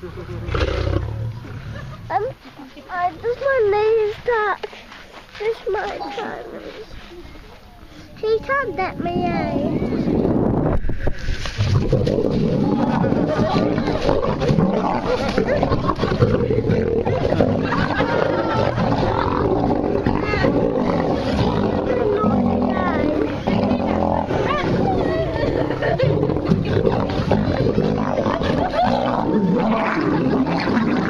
um, I just my name stuck? This my diamond. He can't let me out.